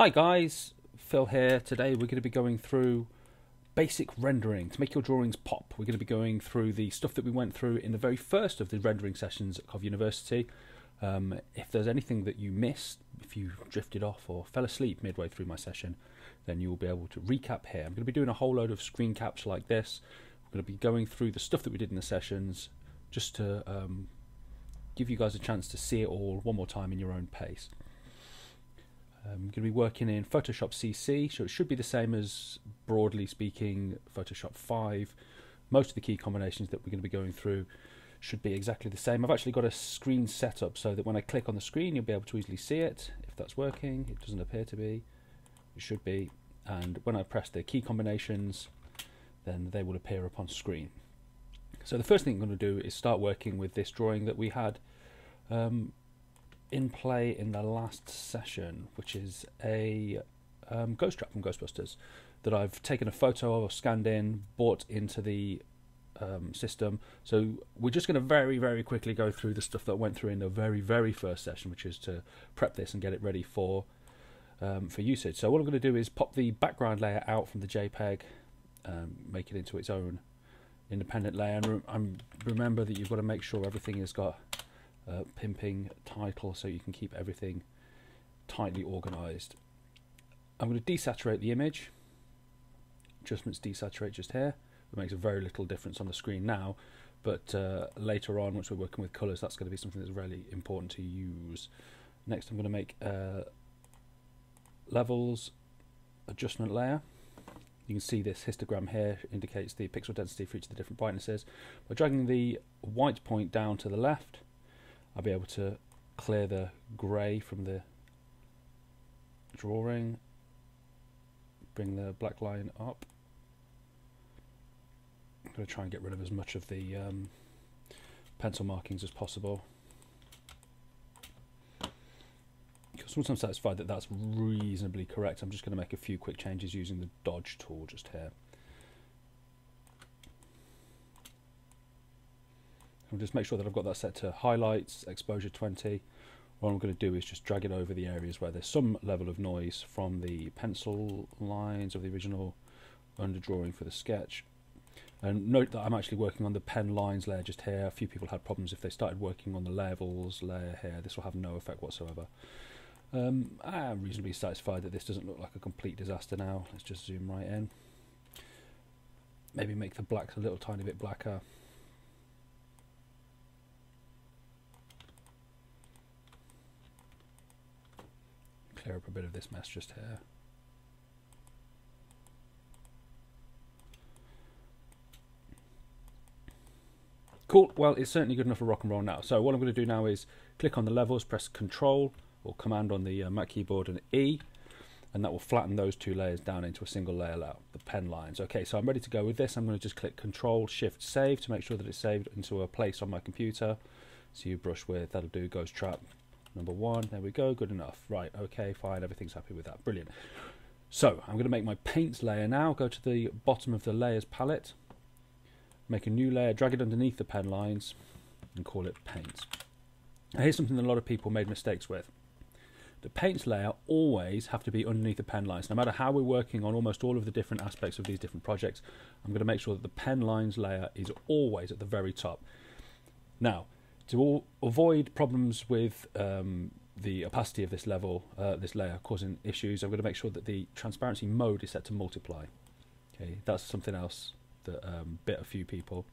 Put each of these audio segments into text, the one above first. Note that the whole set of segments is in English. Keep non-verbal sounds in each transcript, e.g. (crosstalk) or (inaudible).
Hi guys, Phill here. Today we're going to be going through basic rendering to make your drawings pop. We're going to be going through the stuff that we went through in the very first of the rendering sessions at Cov University. Um, if there's anything that you missed, if you drifted off or fell asleep midway through my session, then you will be able to recap here. I'm going to be doing a whole load of screen caps like this. We're going to be going through the stuff that we did in the sessions just to um, give you guys a chance to see it all one more time in your own pace. I'm um, going to be working in Photoshop CC, so it should be the same as, broadly speaking, Photoshop 5. Most of the key combinations that we're going to be going through should be exactly the same. I've actually got a screen set up so that when I click on the screen, you'll be able to easily see it. If that's working, it doesn't appear to be. It should be. And when I press the key combinations, then they will appear upon screen. So the first thing I'm going to do is start working with this drawing that we had um, in play in the last session, which is a um, ghost trap from Ghostbusters that I've taken a photo of, scanned in, bought into the um, system. So we're just going to very, very quickly go through the stuff that went through in the very, very first session, which is to prep this and get it ready for um, for usage. So what I'm going to do is pop the background layer out from the JPEG, um, make it into its own independent layer, and re remember that you've got to make sure everything has got uh, pimping title so you can keep everything tightly organized. I'm going to desaturate the image. Adjustments desaturate just here. It makes a very little difference on the screen now, but uh, later on, once we're working with colors, that's going to be something that's really important to use. Next, I'm going to make uh, levels adjustment layer. You can see this histogram here indicates the pixel density for each of the different brightnesses. By dragging the white point down to the left, I'll be able to clear the grey from the drawing, bring the black line up. I'm going to try and get rid of as much of the um, pencil markings as possible. Because once I'm satisfied that that's reasonably correct, I'm just going to make a few quick changes using the dodge tool just here. I'll just make sure that I've got that set to highlights, exposure 20. What I'm going to do is just drag it over the areas where there's some level of noise from the pencil lines of the original underdrawing for the sketch. And note that I'm actually working on the pen lines layer just here. A few people had problems if they started working on the levels layer here. This will have no effect whatsoever. Um, I'm reasonably satisfied that this doesn't look like a complete disaster now. Let's just zoom right in. Maybe make the blacks a little tiny bit blacker. Clear up a bit of this mess just here. Cool, well it's certainly good enough for rock and roll now. So what I'm going to do now is click on the levels, press Control or Command on the uh, Mac keyboard and E and that will flatten those two layers down into a single layer layout, the pen lines. Okay, so I'm ready to go with this. I'm going to just click Control Shift Save to make sure that it's saved into a place on my computer. So you brush with, that'll do, Ghost Trap, number one. There we go, good enough. Right, okay, fine, everything's happy with that. Brilliant. So I'm going to make my paints layer now. Go to the bottom of the layers palette, make a new layer, drag it underneath the pen lines, and call it paints. Now here's something that a lot of people made mistakes with. The paints layer always have to be underneath the pen lines. No matter how we're working on almost all of the different aspects of these different projects, I'm going to make sure that the pen lines layer is always at the very top. Now, to avoid problems with um, the opacity of this level, uh, this layer causing issues, I'm going to make sure that the transparency mode is set to multiply. Okay, that's something else that um, bit a few people.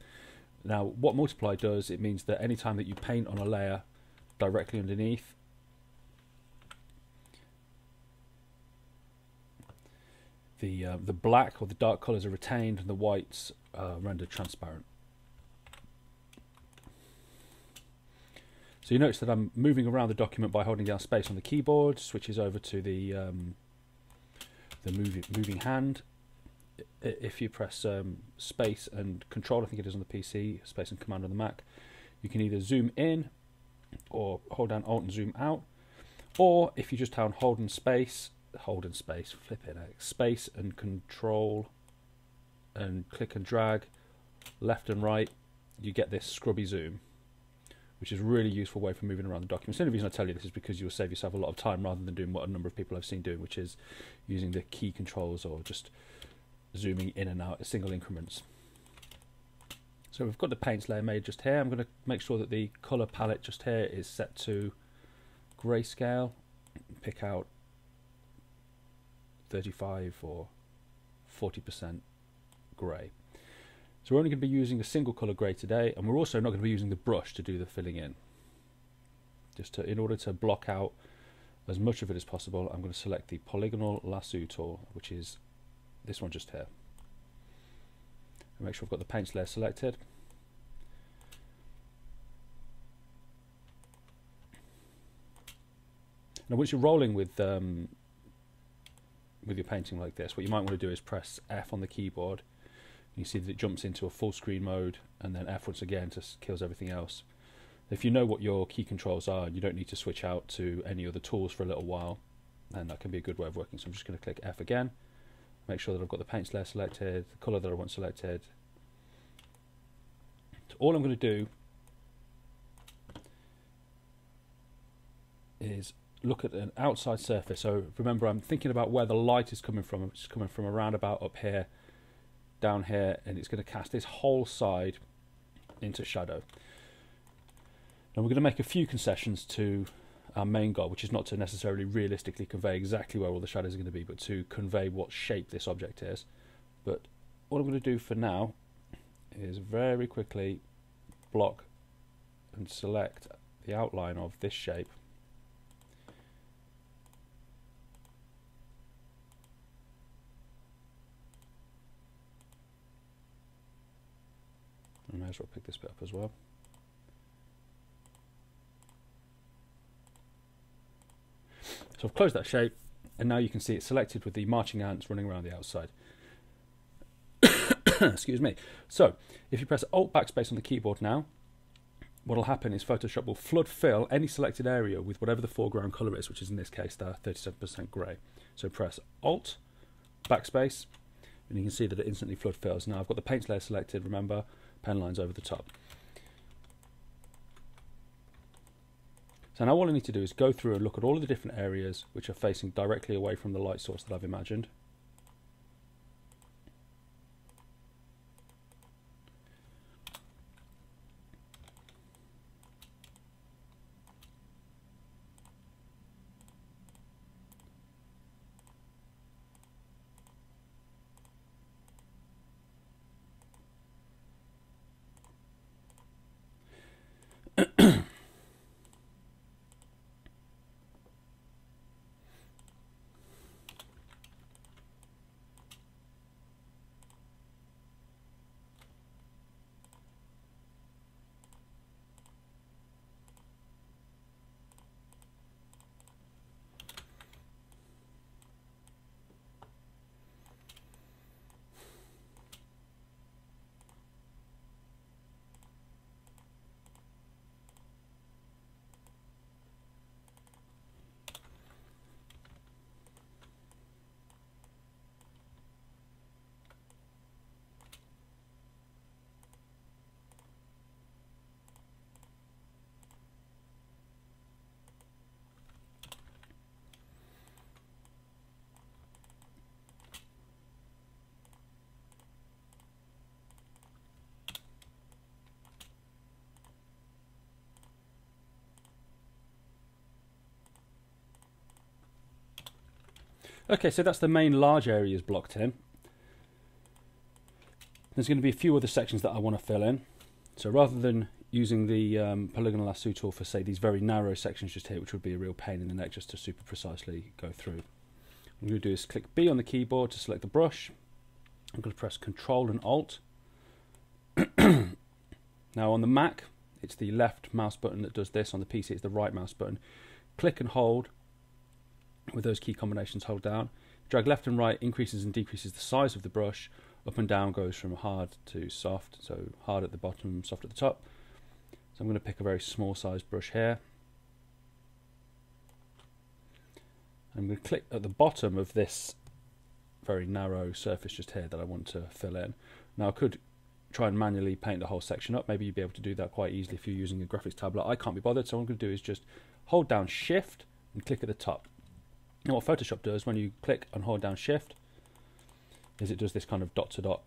Now, what multiply does, it means that any time that you paint on a layer directly underneath, the uh, the black or the dark colours are retained and the whites are rendered transparent. So you notice that I'm moving around the document by holding down space on the keyboard, switches over to the um, the moving, moving hand. If you press um, space and control, I think it is on the PC, space and command on the Mac, you can either zoom in or hold down Alt and zoom out. Or if you just hold hold and space, hold and space, flip it, space and control and click and drag left and right, you get this scrubby zoom which is a really useful way for moving around the documents. The only reason I tell you this is because you'll save yourself a lot of time rather than doing what a number of people I've seen doing, which is using the key controls or just zooming in and out single increments. So we've got the paints layer made just here. I'm going to make sure that the colour palette just here is set to grayscale. Pick out 35 or 40% grey. So we're only going to be using a single colour grey today, and we're also not going to be using the brush to do the filling in. Just to, in order to block out as much of it as possible, I'm going to select the polygonal lasso tool, which is this one just here. And make sure I've got the paint layer selected. Now once you're rolling with um, with your painting like this, what you might want to do is press F on the keyboard you see that it jumps into a full screen mode and then F once again just kills everything else. If you know what your key controls are, you don't need to switch out to any other tools for a little while, and that can be a good way of working. So I'm just going to click F again, make sure that I've got the paint layer selected, the colour that I want selected. So all I'm going to do is look at an outside surface. So remember, I'm thinking about where the light is coming from. It's coming from around about up here down here and it's going to cast this whole side into shadow. Now we're going to make a few concessions to our main goal, which is not to necessarily realistically convey exactly where all the shadows are going to be, but to convey what shape this object is. But what I'm going to do for now is very quickly block and select the outline of this shape I may as well pick this bit up as well. So I've closed that shape and now you can see it's selected with the marching ants running around the outside. (coughs) Excuse me. So if you press Alt Backspace on the keyboard now, what will happen is Photoshop will flood fill any selected area with whatever the foreground colour is, which is in this case the 37% grey. So press Alt Backspace and you can see that it instantly flood fills. Now I've got the paint layer selected, remember, pen lines over the top. So now all I need to do is go through and look at all of the different areas which are facing directly away from the light source that I've imagined. Okay, so that's the main large areas blocked in. There's going to be a few other sections that I want to fill in. So rather than using the um, polygonal lasso tool for say these very narrow sections just here, which would be a real pain in the neck just to super precisely go through. What I'm going to do is click B on the keyboard to select the brush. I'm going to press Control and Alt. (clears throat) now on the Mac, it's the left mouse button that does this. On the PC, it's the right mouse button. Click and hold with those key combinations hold down. Drag left and right increases and decreases the size of the brush. Up and down goes from hard to soft, so hard at the bottom, soft at the top. So I'm going to pick a very small sized brush here. I'm going to click at the bottom of this very narrow surface just here that I want to fill in. Now I could try and manually paint the whole section up. Maybe you'd be able to do that quite easily if you're using a graphics tablet. I can't be bothered, so what I'm going to do is just hold down Shift and click at the top. Now what Photoshop does when you click and hold down Shift is it does this kind of dot to dot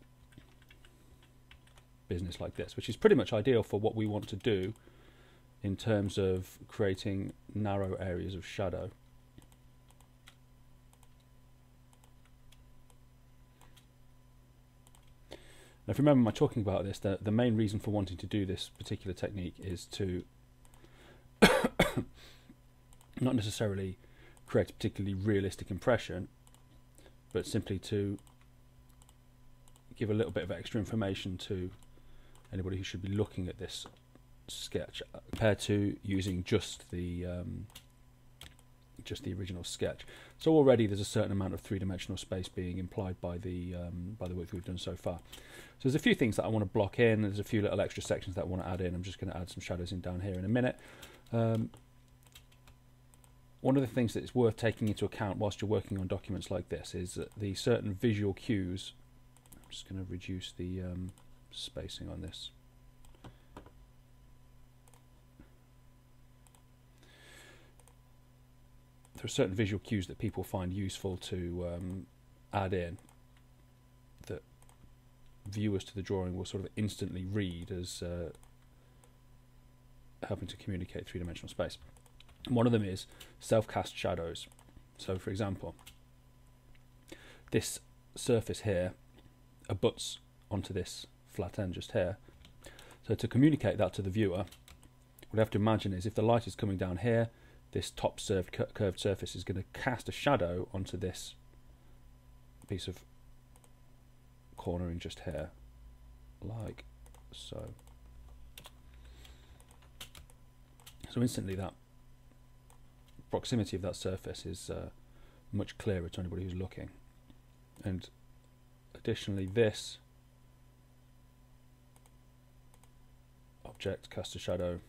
business like this, which is pretty much ideal for what we want to do in terms of creating narrow areas of shadow. Now, if you remember my talking about this, the, the main reason for wanting to do this particular technique is to (coughs) not necessarily create a particularly realistic impression, but simply to give a little bit of extra information to anybody who should be looking at this sketch compared to using just the um, just the original sketch. So already there's a certain amount of three-dimensional space being implied by the um, by the work we've done so far. So there's a few things that I want to block in. There's a few little extra sections that I want to add in. I'm just going to add some shadows in down here in a minute. Um, one of the things that is worth taking into account whilst you're working on documents like this is the certain visual cues. I'm just going to reduce the um, spacing on this. There are certain visual cues that people find useful to um, add in that viewers to the drawing will sort of instantly read as uh, helping to communicate three dimensional space. One of them is self cast shadows. So, for example, this surface here abuts onto this flat end just here. So, to communicate that to the viewer, what we have to imagine is if the light is coming down here, this top served curved surface is going to cast a shadow onto this piece of cornering just here like so so instantly that proximity of that surface is uh, much clearer to anybody who's looking. And additionally this object cast a shadow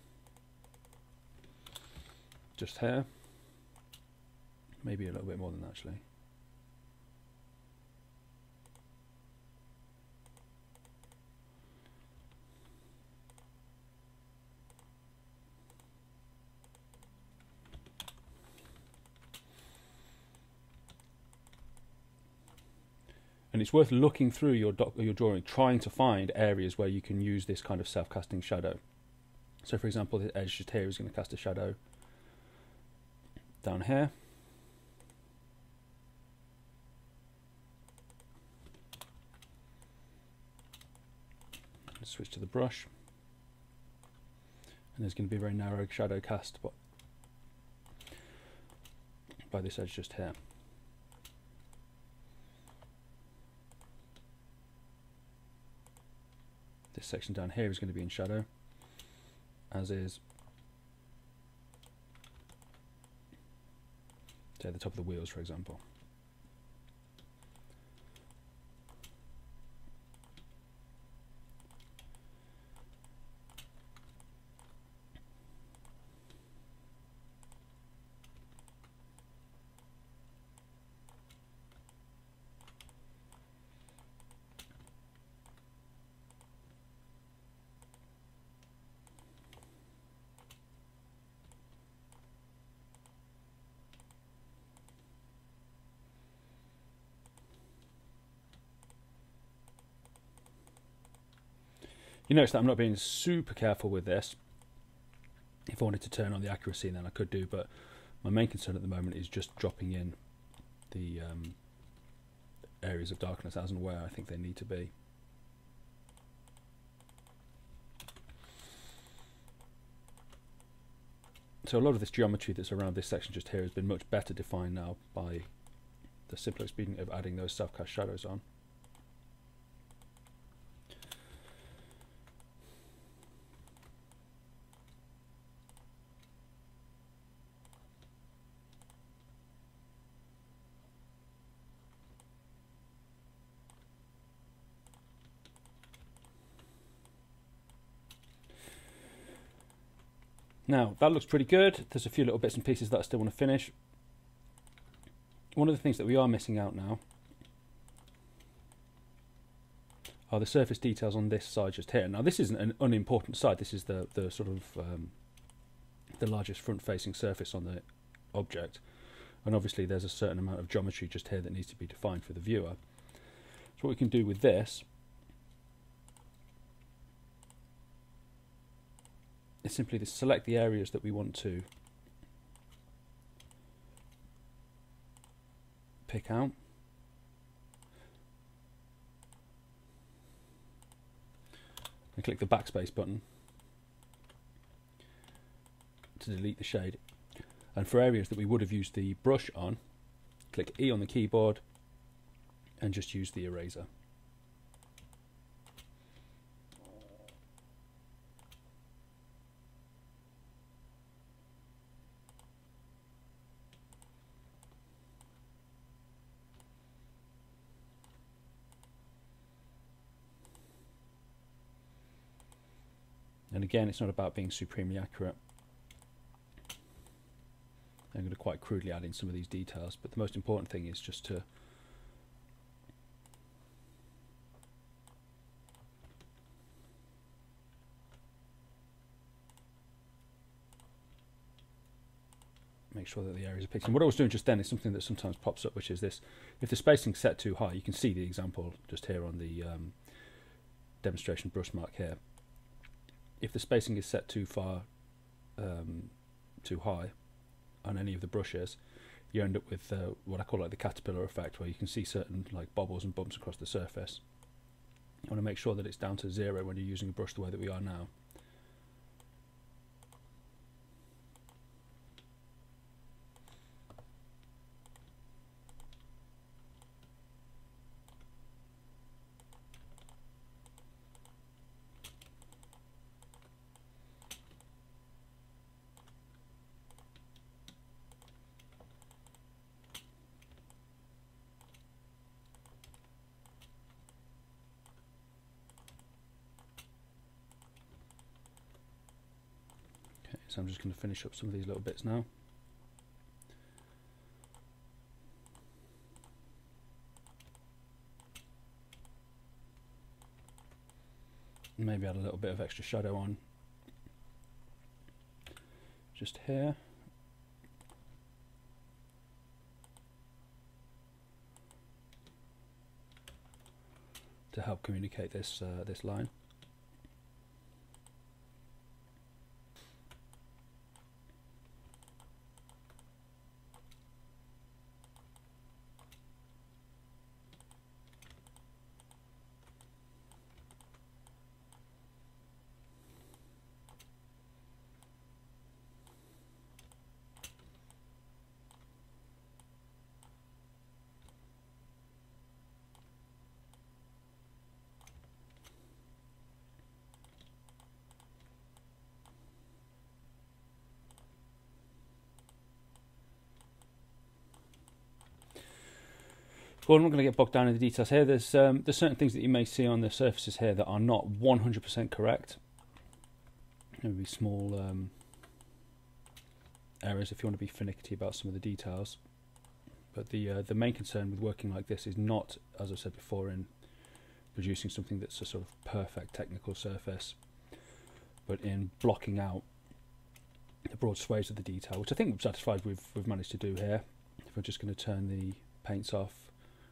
just here. Maybe a little bit more than that actually and it's worth looking through your doc, your drawing, trying to find areas where you can use this kind of self-casting shadow. So, for example, the edge just here is going to cast a shadow down here. Switch to the brush, and there's going to be a very narrow shadow cast by this edge just here. This section down here is going to be in shadow, as is say the top of the wheels, for example. You notice that I'm not being super careful with this. If I wanted to turn on the accuracy, then I could do, but my main concern at the moment is just dropping in the um, areas of darkness as and where I think they need to be. So a lot of this geometry that's around this section just here has been much better defined now by the simple expedient of adding those self-cast shadows on. Now, that looks pretty good. There's a few little bits and pieces that I still want to finish. One of the things that we are missing out now, are the surface details on this side just here. Now this isn't an unimportant side, this is the, the sort of um, the largest front facing surface on the object and obviously there's a certain amount of geometry just here that needs to be defined for the viewer. So what we can do with this is simply to select the areas that we want to pick out. And click the backspace button to delete the shade. And for areas that we would have used the brush on, click E on the keyboard and just use the eraser. Again, it's not about being supremely accurate. I'm going to quite crudely add in some of these details, but the most important thing is just to make sure that the areas are picked. And what I was doing just then is something that sometimes pops up, which is this. If the spacing's set too high, you can see the example just here on the um, demonstration brush mark here. If the spacing is set too far, um, too high on any of the brushes, you end up with uh, what I call like the caterpillar effect, where you can see certain like bobbles and bumps across the surface. You want to make sure that it's down to zero when you're using a brush the way that we are now. So I'm just going to finish up some of these little bits now. Maybe add a little bit of extra shadow on just here. to help communicate this uh, this line. Well, I'm not going to get bogged down in the details here. There's um, there's certain things that you may see on the surfaces here that are not 100% correct. Maybe small um, errors if you want to be finicky about some of the details. But the uh, the main concern with working like this is not, as I said before, in producing something that's a sort of perfect technical surface, but in blocking out the broad swathes of the detail, which I think I'm satisfied we've we've managed to do here. If we're just going to turn the paints off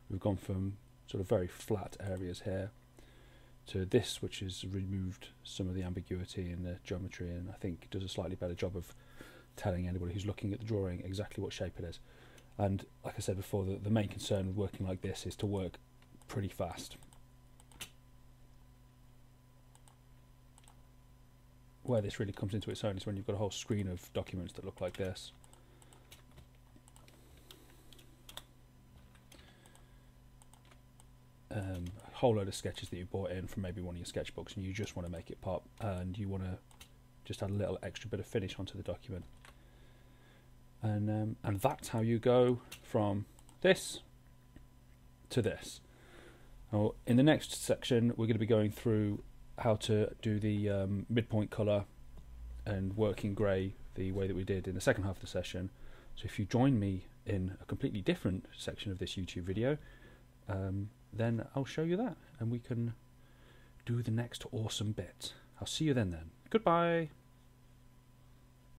we've gone from sort of very flat areas here to this which has removed some of the ambiguity in the geometry and I think does a slightly better job of telling anybody who's looking at the drawing exactly what shape it is. And like I said before the, the main concern with working like this is to work pretty fast. Where this really comes into its own is when you've got a whole screen of documents that look like this um, a whole load of sketches that you bought in from maybe one of your sketchbooks and you just want to make it pop and you want to just add a little extra bit of finish onto the document. And, um, and that's how you go from this to this. Now, in the next section, we're going to be going through how to do the um, midpoint colour and working grey the way that we did in the second half of the session. So if you join me in a completely different section of this YouTube video, um, then I'll show you that and we can do the next awesome bit. I'll see you then then. Goodbye.